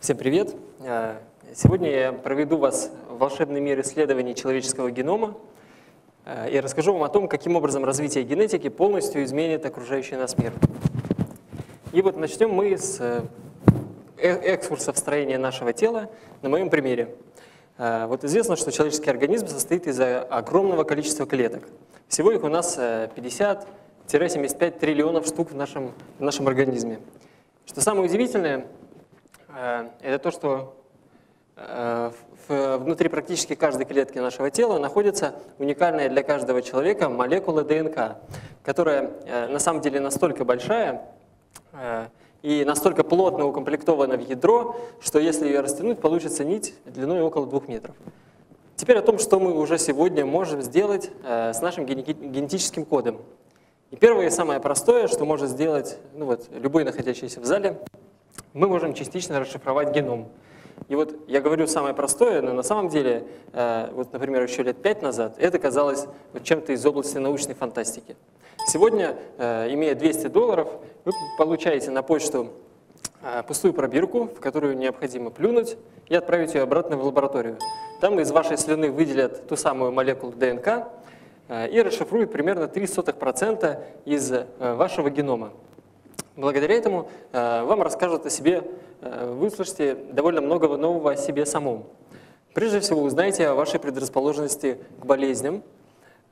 Всем привет! Э, сегодня я проведу вас в волшебный мир исследований человеческого генома э, и расскажу вам о том, каким образом развитие генетики полностью изменит окружающий нас мир. И вот начнем мы с э, экскурса в строение нашего тела на моем примере. Вот известно, что человеческий организм состоит из огромного количества клеток. Всего их у нас 50-75 триллионов штук в нашем, в нашем организме. Что самое удивительное, это то, что э, внутри практически каждой клетки нашего тела находится уникальная для каждого человека молекула ДНК, которая э, на самом деле настолько большая и настолько плотно укомплектована в ядро, что если ее растянуть, получится нить длиной около двух метров. Теперь о том, что мы уже сегодня можем сделать с нашим генетическим кодом. И первое и самое простое, что может сделать ну вот, любой находящийся в зале, мы можем частично расшифровать геном. И вот я говорю самое простое, но на самом деле, э, вот, например, еще лет пять назад это казалось чем-то из области научной фантастики. Сегодня, э, имея 200 долларов, вы получаете на почту э, пустую пробирку, в которую необходимо плюнуть и отправить ее обратно в лабораторию. Там из вашей слюны выделят ту самую молекулу ДНК и расшифруют примерно 0,03% из вашего генома. Благодаря этому э, вам расскажут о себе, э, вы услышите довольно много нового о себе самом. Прежде всего узнаете о вашей предрасположенности к болезням,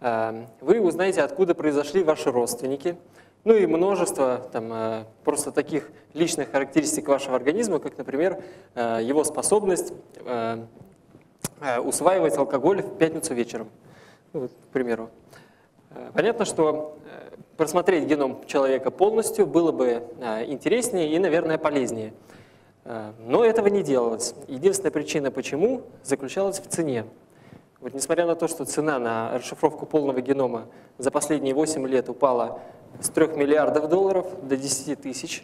э, вы узнаете, откуда произошли ваши родственники, ну и множество там, просто таких личных характеристик вашего организма, как, например, его способность усваивать алкоголь в пятницу вечером, ну, вот, к примеру. Понятно, что просмотреть геном человека полностью было бы а, интереснее и, наверное, полезнее. А, но этого не делалось. Единственная причина, почему, заключалась в цене. Вот несмотря на то, что цена на расшифровку полного генома за последние 8 лет упала с 3 миллиардов долларов до 10 тысяч,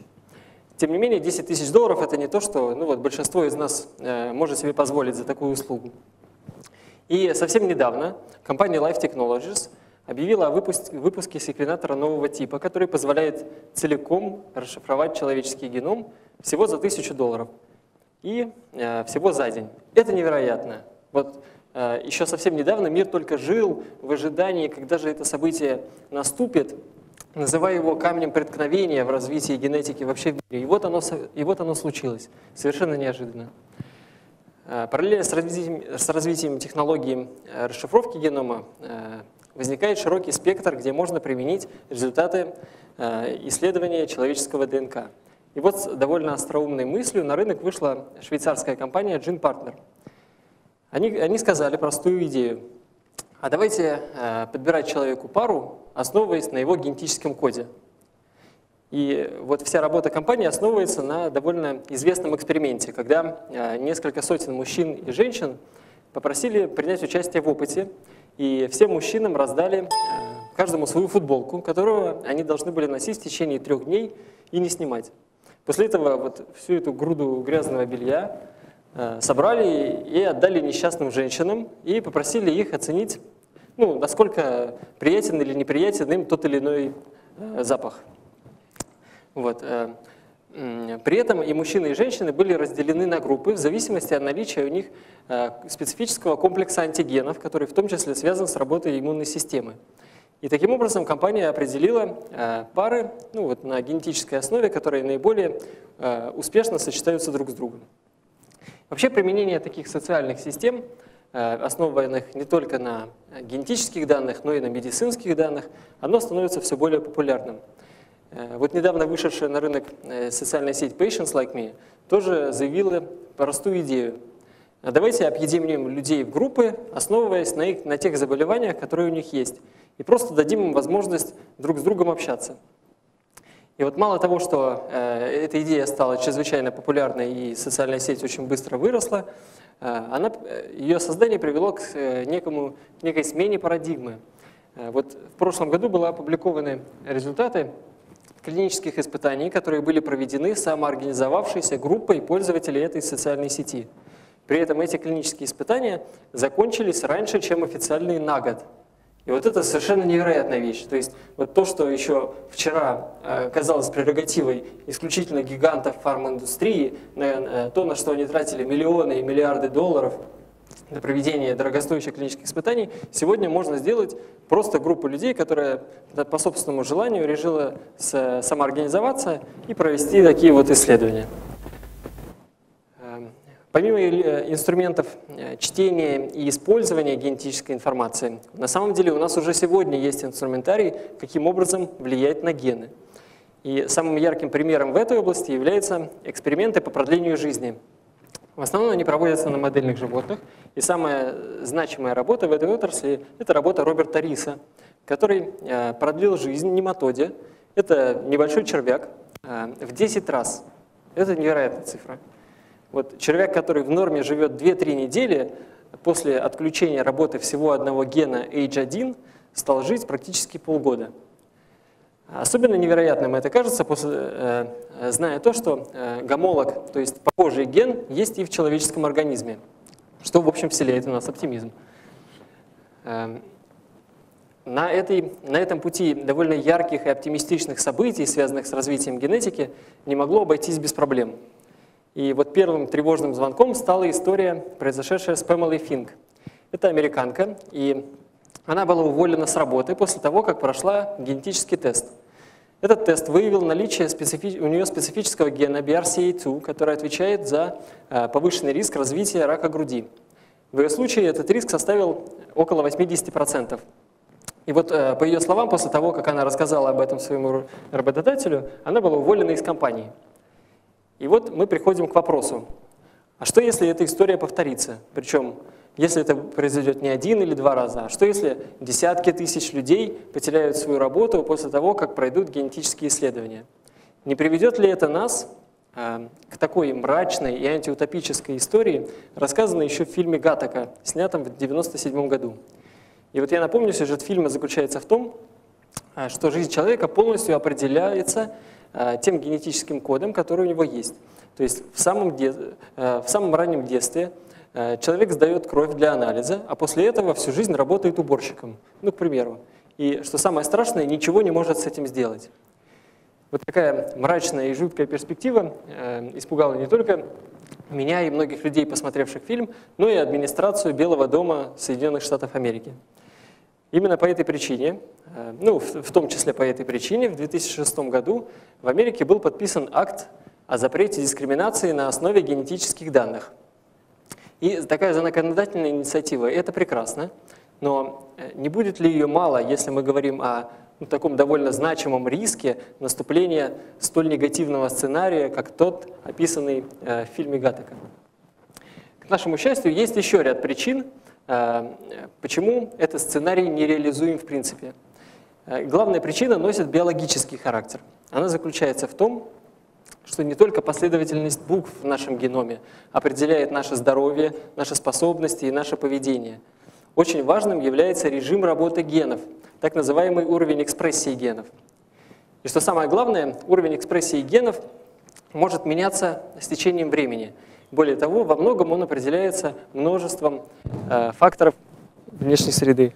тем не менее 10 тысяч долларов это не то, что ну вот, большинство из нас э, может себе позволить за такую услугу. И совсем недавно компания Life Technologies – объявила о выпуске секвенатора нового типа, который позволяет целиком расшифровать человеческий геном всего за тысячу долларов и э, всего за день. Это невероятно. Вот э, еще совсем недавно мир только жил в ожидании, когда же это событие наступит, называя его камнем преткновения в развитии генетики вообще в мире. И вот оно, и вот оно случилось, совершенно неожиданно. Э, параллельно с развитием, с развитием технологии э, расшифровки генома э, возникает широкий спектр, где можно применить результаты э, исследования человеческого ДНК. И вот с довольно остроумной мыслью на рынок вышла швейцарская компания Gene Partner. Они, они сказали простую идею. А давайте э, подбирать человеку пару, основываясь на его генетическом коде. И вот вся работа компании основывается на довольно известном эксперименте, когда э, несколько сотен мужчин и женщин попросили принять участие в опыте, и всем мужчинам раздали э, каждому свою футболку, которую они должны были носить в течение трех дней и не снимать. После этого вот всю эту груду грязного белья э, собрали и отдали несчастным женщинам и попросили их оценить, ну, насколько приятен или неприятен им тот или иной э, запах. Вот. При этом и мужчины, и женщины были разделены на группы в зависимости от наличия у них э, специфического комплекса антигенов, который в том числе связан с работой иммунной системы. И таким образом компания определила э, пары ну, вот, на генетической основе, которые наиболее э, успешно сочетаются друг с другом. Вообще применение таких социальных систем, основанных не только на генетических данных, но и на медицинских данных, оно становится все более популярным. Вот недавно вышедшая на рынок социальная сеть Patients Like Me тоже заявила простую идею. Давайте объединим людей в группы, основываясь на, их, на тех заболеваниях, которые у них есть, и просто дадим им возможность друг с другом общаться. И вот мало того, что э, эта идея стала чрезвычайно популярной и социальная сеть очень быстро выросла, э, она, э, ее создание привело к э, некому, некой смене парадигмы. Э, вот в прошлом году были опубликованы результаты клинических испытаний, которые были проведены самоорганизовавшейся группой пользователей этой социальной сети. При этом эти клинические испытания закончились раньше, чем официальные на год. И вот это совершенно невероятная вещь. То есть вот то, что еще вчера э, казалось прерогативой исключительно гигантов фарминдустрии, э, то, на что они тратили миллионы и миллиарды долларов для проведения дорогостоящих клинических испытаний, сегодня можно сделать просто группу людей, которая по собственному желанию решила самоорганизоваться и провести такие вот исследования. Помимо э, инструментов э, чтения и использования генетической информации, на самом деле у нас уже сегодня есть инструментарий, каким образом влиять на гены. И самым ярким примером в этой области являются эксперименты по продлению жизни. В основном они проводятся на модельных животных, и самая значимая работа в этой отрасли – это работа Роберта Риса, который э, продлил жизнь нематоде, это небольшой червяк, в 10 раз. Это невероятная цифра. Вот червяк, который в норме живет 2-3 недели, после отключения работы всего одного гена H1 стал жить практически полгода. Особенно невероятным это кажется, после, э, зная то, что э, гомолог, то есть похожий ген, есть и в человеческом организме, что, в общем, вселяет у нас оптимизм. Э, на, этой, на этом пути довольно ярких и оптимистичных событий, связанных с развитием генетики, не могло обойтись без проблем. И вот первым тревожным звонком стала история, произошедшая с Пэмелой Финк. Это американка, и она была уволена с работы после того, как прошла генетический тест. Этот тест выявил наличие специфи... у нее специфического гена BRCA2, который отвечает за э, повышенный риск развития рака груди. В ее случае этот риск составил около 80%. И вот э, по ее словам, после того, как она рассказала об этом своему работодателю, она была уволена из компании. И вот мы приходим к вопросу, а что если эта история повторится? Причем, если это произойдет не один или два раза, а что если десятки тысяч людей потеряют свою работу после того, как пройдут генетические исследования? Не приведет ли это нас э, к такой мрачной и антиутопической истории, рассказанной еще в фильме «Гатака», снятом в 1997 году? И вот я напомню, сюжет фильма заключается в том, э, что жизнь человека полностью определяется Э, тем генетическим кодом, который у него есть. То есть в самом, де... В самом раннем детстве человек сдает кровь для анализа, а после этого всю жизнь работает уборщиком, ну, к примеру. И что самое страшное, ничего не может с этим сделать. Вот такая мрачная и жуткая перспектива испугала не только меня и многих людей, посмотревших фильм, но и администрацию Белого дома Соединенных Штатов Америки. Именно по этой причине, э, ну, в том числе по этой причине, в 2006 году в Америке был подписан акт о запрете дискриминации на основе генетических данных. И такая законодательная инициатива – это прекрасно, но э, не будет ли ее мало, если мы говорим о ну, таком довольно значимом риске наступления столь негативного сценария, как тот, описанный э, в фильме Гаттека? К нашему счастью, есть еще ряд причин, Э, почему этот сценарий нереализуем в принципе? Э, главная причина носит биологический характер. Она заключается в том, что не только последовательность букв в нашем геноме определяет наше здоровье, наши способности и наше поведение. Очень важным является режим работы генов, так называемый уровень экспрессии генов. И что самое главное, уровень экспрессии генов может меняться с течением времени – более того, во многом он определяется множеством э, факторов внешней среды.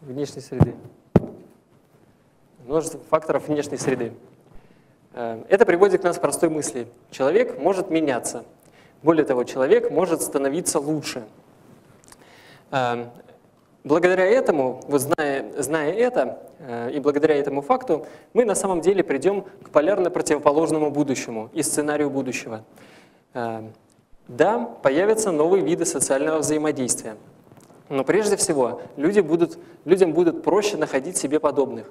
Внешней среды. Множество факторов внешней среды. Э, это приводит к нас к простой мысли. Человек может меняться. Более того, человек может становиться лучше. Э, благодаря этому, вот зная, зная это, э, и благодаря этому факту, мы на самом деле придем к полярно противоположному будущему и сценарию будущего. Да, появятся новые виды социального взаимодействия. Но прежде всего люди будут, людям будет проще находить себе подобных.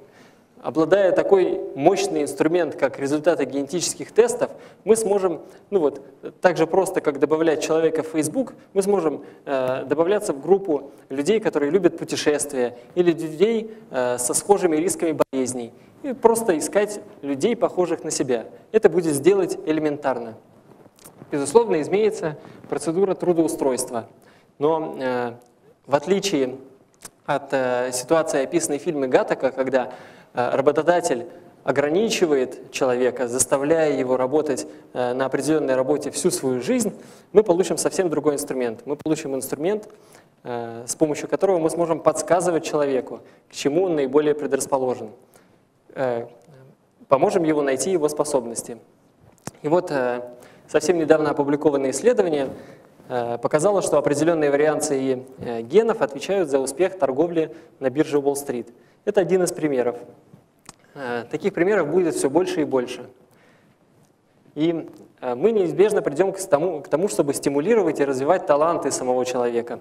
Обладая такой мощный инструмент, как результаты генетических тестов, мы сможем, ну вот, так же просто, как добавлять человека в Facebook, мы сможем э, добавляться в группу людей, которые любят путешествия, или людей э, со схожими рисками болезней, и просто искать людей, похожих на себя. Это будет сделать элементарно безусловно, изменится процедура трудоустройства. Но э, в отличие от э, ситуации, описанной в фильме Гаттека, когда работодатель ограничивает человека, заставляя его работать э, на определенной работе всю свою жизнь, мы получим совсем другой инструмент. Мы получим инструмент э, с помощью которого мы сможем подсказывать человеку, к чему он наиболее предрасположен. Э, поможем его найти его способности. И вот совсем недавно опубликованное исследование показало, что определенные варианции генов отвечают за успех торговли на бирже Уолл-стрит. Это один из примеров. Таких примеров будет все больше и больше. И э, мы неизбежно придем к тому, к тому, чтобы стимулировать и развивать таланты самого человека.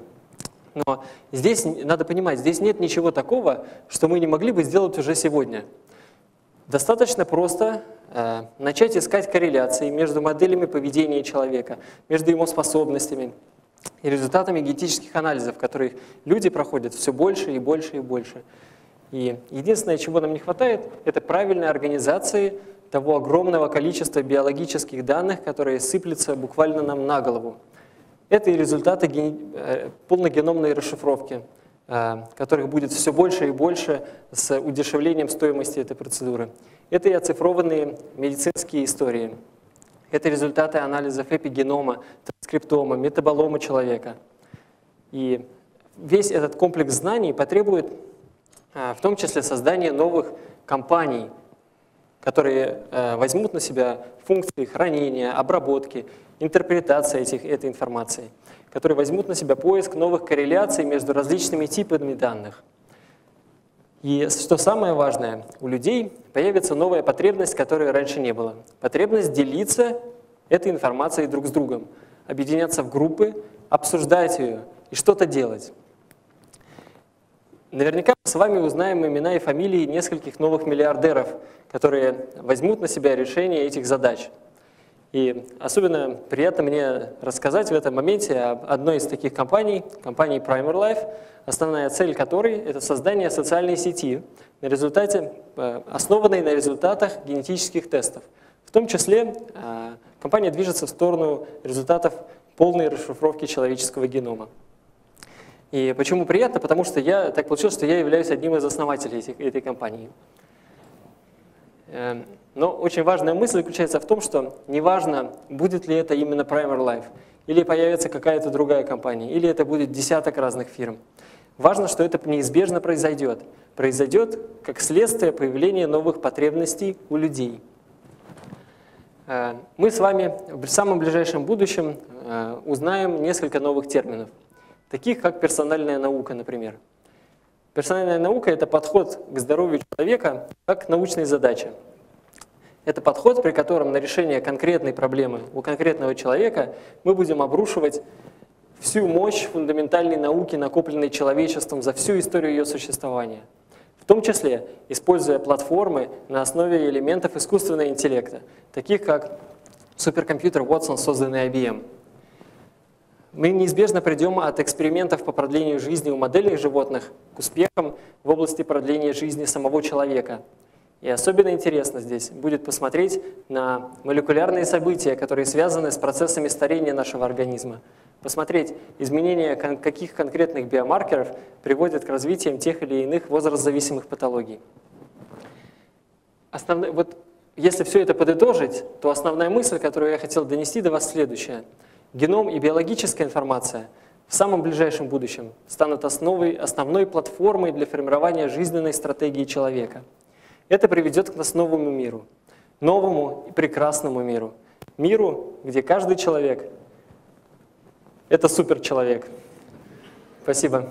Но здесь надо понимать, здесь нет ничего такого, что мы не могли бы сделать уже сегодня. Достаточно просто э, начать искать корреляции между моделями поведения человека, между его способностями и результатами генетических анализов, которые люди проходят все больше и больше и больше. И единственное, чего нам не хватает, это правильной организации того огромного количества биологических данных, которые сыплются буквально нам на голову. Это и результаты э, полногеномной расшифровки, э, которых будет все больше и больше с удешевлением стоимости этой процедуры. Это и оцифрованные медицинские истории. Это результаты анализов эпигенома, транскриптома, метаболома человека. И весь этот комплекс знаний потребует в том числе создания новых компаний, которые э, возьмут на себя функции хранения, обработки, интерпретации этих, этой информации, которые возьмут на себя поиск новых корреляций между различными типами данных. И что самое важное, у людей появится новая потребность, которой раньше не было. Потребность делиться этой информацией друг с другом, объединяться в группы, обсуждать ее и что-то делать. Наверняка мы с вами узнаем имена и фамилии нескольких новых миллиардеров, которые возьмут на себя решение этих задач. И особенно приятно мне рассказать в этом моменте об одной из таких компаний, компании Primer Life, основная цель которой – это создание социальной сети, на результате, э, основанной на результатах генетических тестов. В том числе э, компания движется в сторону результатов полной расшифровки человеческого генома. И почему приятно? Потому что я, так получилось, что я являюсь одним из основателей этой, этой компании. Эм, но очень важная мысль заключается в том, что неважно, будет ли это именно Primer Life, или появится какая-то другая компания, или это будет десяток разных фирм. Важно, что это неизбежно произойдет. Произойдет как следствие появления новых потребностей у людей. Э, мы с вами в самом ближайшем будущем э, узнаем несколько новых терминов таких как персональная наука, например. Персональная наука – это подход к здоровью человека как к научной задаче. Это подход, при котором на решение конкретной проблемы у конкретного человека мы будем обрушивать всю мощь фундаментальной науки, накопленной человечеством за всю историю ее существования. В том числе используя платформы на основе элементов искусственного интеллекта, таких как суперкомпьютер Watson, созданный IBM – мы неизбежно придем от экспериментов по продлению жизни у моделей животных к успехам в области продления жизни самого человека. И особенно интересно здесь будет посмотреть на молекулярные события, которые связаны с процессами старения нашего организма. Посмотреть, изменения каких конкретных биомаркеров приводят к развитию тех или иных возрастзависимых патологий. Основной, вот, если все это подытожить, то основная мысль, которую я хотел донести до вас, следующая – Геном и биологическая информация в самом ближайшем будущем станут основой, основной платформой для формирования жизненной стратегии человека. Это приведет к нас новому миру, новому и прекрасному миру. Миру, где каждый человек – это суперчеловек. Спасибо.